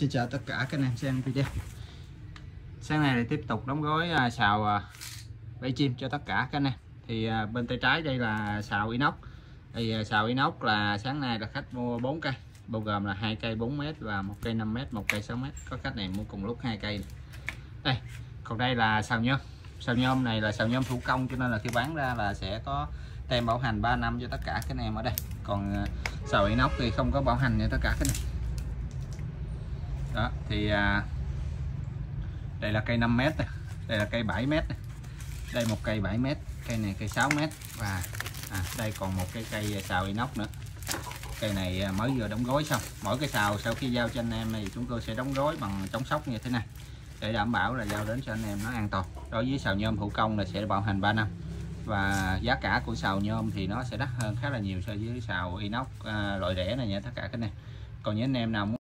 Xin chào tất cả các anh em xem video. Sáng nay thì tiếp tục đóng gói à, xào à, bẫy chim cho tất cả các anh em. Thì à, bên tay trái đây là xào inox. Thì à, xào inox là sáng nay là khách mua 4 cây Bao gồm là hai cây 4m và một cây 5m, một cây 6m Có khách này mua cùng lúc hai cây. Đây, còn đây là xào nhôm. Xào nhôm này là xào nhôm thủ công cho nên là khi bán ra là sẽ có tem bảo hành 3 năm cho tất cả các anh em ở đây. Còn à, xào inox thì không có bảo hành cho tất cả các anh em đó thì à, đây là cây 5 mét đây là cây 7 mét đây một cây 7 mét cây này cây 6 mét và à, đây còn một cái cây xào inox nữa. Cây này à, mới vừa đóng gói xong mỗi cái xào sau khi giao cho anh em thì chúng tôi sẽ đóng gói bằng chống sốc như thế này để đảm bảo là giao đến cho anh em nó an toàn. Đối với xào nhôm thủ công là sẽ bảo hành 3 năm và giá cả của xào nhôm thì nó sẽ đắt hơn khá là nhiều so với xào inox à, loại rẻ này nha tất cả cái này còn những anh em nào muốn